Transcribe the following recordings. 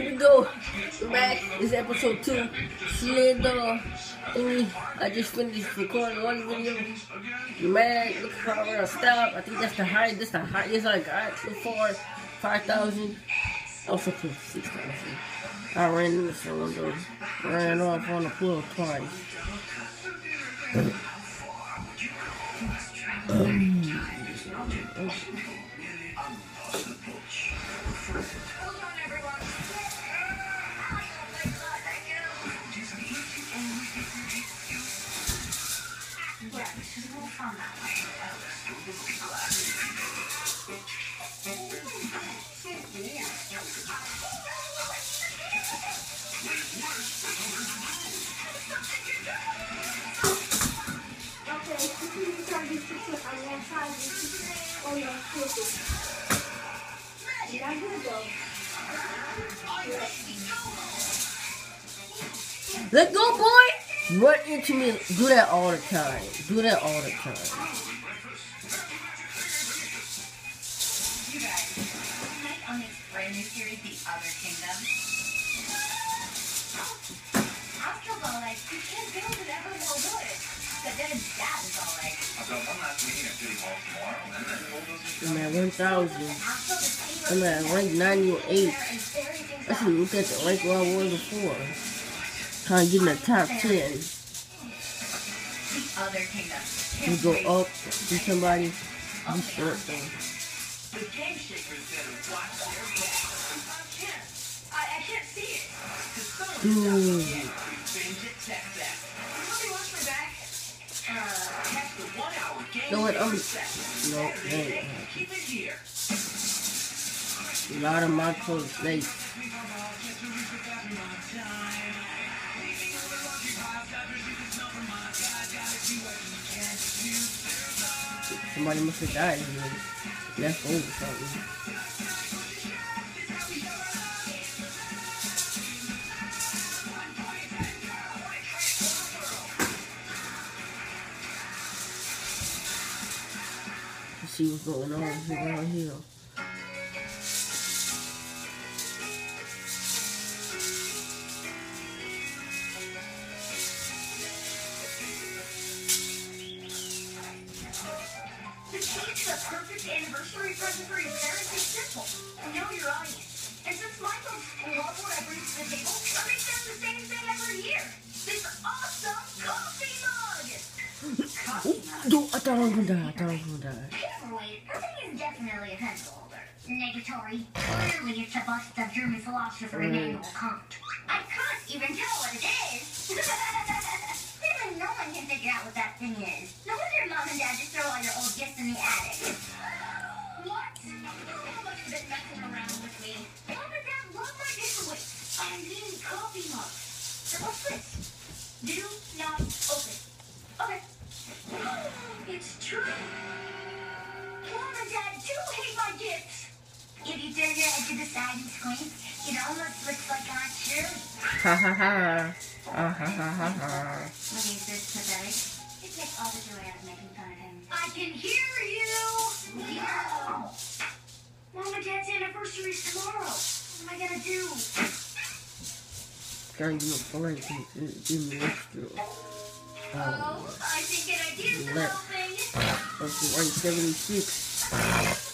Here we go. We're back. It's episode two. Slither thingy. I just finished recording one video. Man, look how we're gonna stop. I think that's the highest. That's the highest I got so far. 5,000. Also put 6,000. I ran in the. Ran off on the floor twice. Um, Let go, boy! Run into me. Do that all the time. Do that all the time. Brand new series, The Other Kingdom. Like, you can't build it ever. But then Dad is I'm at 1,000. Oscar the tailor. I'm at rank 98. And very things Let's see, look at the rank where I was before. Trying to get in the top 10. The You go up, see somebody, be short though. The Game Shakers better watch their. I can't. I, I see it. What, I'm- Shaker No, it a lot of my clothes late. Somebody must have died. Left over something. See what's going on around here. The perfect anniversary present for your parents is simple. Know your audience. And since my folks love what I bring to the table, I make them the same thing every year. This awesome coffee mug! Coffee mug? Dude, I thought I was gonna die. I thought I was gonna die. Her thing is definitely a pencil holder. Negatory. Clearly it's a bust of German philosopher Immanuel Kant. I can't even tell what it is. Even no one can figure out what that thing is. No wonder mom and dad just throw all your old gifts in the attic. What? How much you've been messing around If you turn your head to the side and squint, it almost looks like Aunt Shirley. Ha ha ha. Ah ha ha ha ha. What is this pathetic? It takes all the joy out of making fun of him. I can hear you! Yeah. Mom and Dad's anniversary is tomorrow. What am I gonna do? Gotta give me a blank. Give me extra. Oh, I think an idea's Let- developing. Up to rank 76.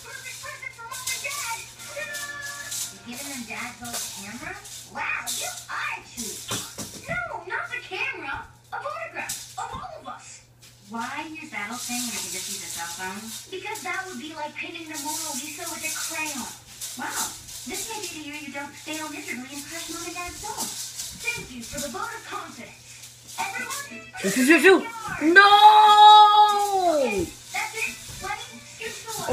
Why use that old thing when you can just use a cell phone? Because that would be like painting the Mona Lisa with a crayon. Wow, this may be the year you don't fail miserably and crush Mom and Dad's soul. Thank you for the vote of confidence. Everyone, This is your shoe. No! that's it. Lenny, scoot to the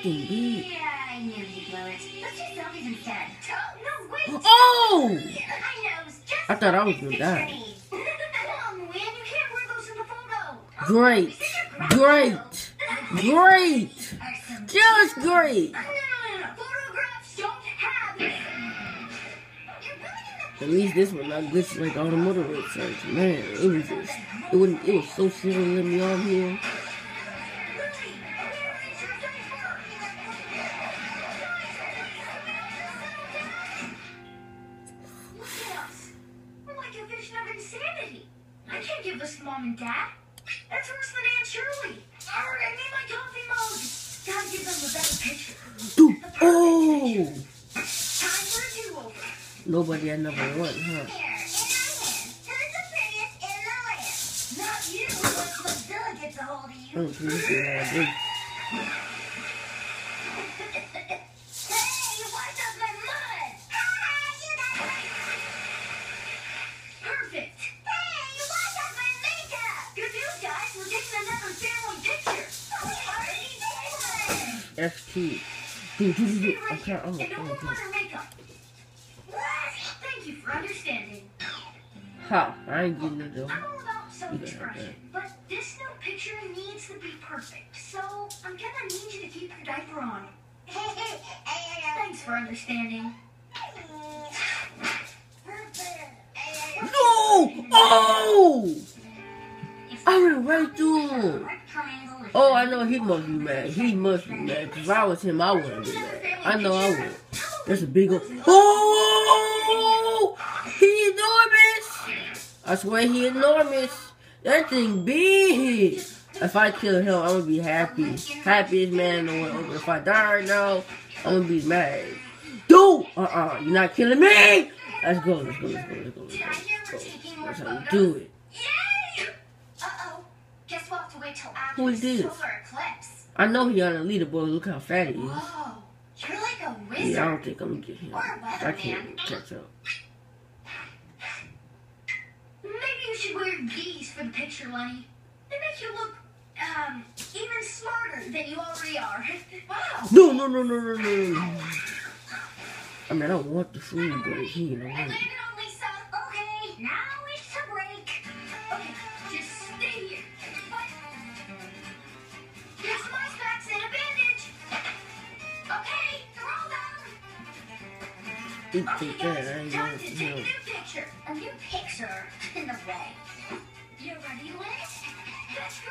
fucking. Yeah, I knew you'd blow it. Let's do selfies instead. Oh, no, wait. Oh! I. Just I thought I was doing that. Come, Win. Great. Great. Great. Just great. At least this one not glitched like all the motor websites. Man, it was just, it was, it was so silly to let me on here. We're like a vision of insanity. I can't give this to mom and dad. That's worse than Aunt Shirley. Alright, I need my coffee mug. Gotta give them a better picture. Dude, oh, Time for a do-over. nobody I never won, huh? Here, in my X2. I can't. Oh. Thank you for understanding. Ha, I ain't getting it though. I'm about expression but this new picture needs to be perfect, so I'm gonna need you to keep your diaper on. Thanks for understanding. No! Oh! I'm through! Oh, I know he must be mad. He must be mad. If I was him, I wouldn't be mad. I know I would. That's a big old. Oh! He enormous! I swear he enormous. That thing big. If I kill him, I'm gonna be happy. Happiest man in the world. If I die right now, I'm gonna be mad. Dude! Uh-uh. You're not killing me! Let's go, let's go, let's go, let's go, let's go. Let's go. That's how you do it. Yay! Uh-oh. Guess we'll have to wait till after Who is this? I know he on the leaderboard. Look how fat he is. Whoa. You're like a wizard. Yeah, I don't think I'm gonna get him. I can't catch up. Maybe you should wear these for the picture, Lenny. They make you look, um, even smarter than you already are. Wow. No, no, no, no, no, no. I mean, I don't want the food, but it's here. I down. You Okay, take that. Guys, ain't time to take a new picture. A new picture in the way. You ready, Liz? Let's go.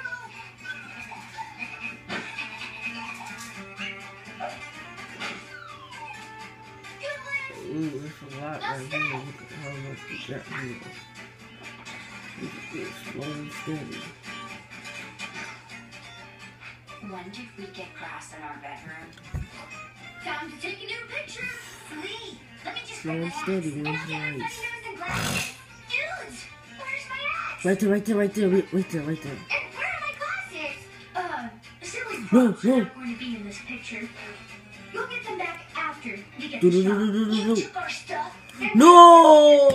Ooh, it's a lot right here. Look at how much we got here. Look at this. Slow and steady. When did we get grass in our bedroom? Time to take a new picture. Slow steady, And man. I'll get everybody Nice. nose and glasses. Dudes, where's my axe? Right there, right there, right there, right, right there, right there. And where are my glasses? Uh, silly No, no. going to be in this picture. You'll get them back after you get Do, the shot. do, do, You took our stuff. No!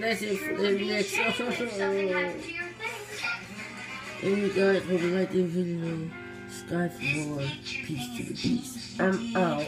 That's it for the next ashamed if something happened to your things. And you guys hope you like this video. More. Peace to the beast. I'm out.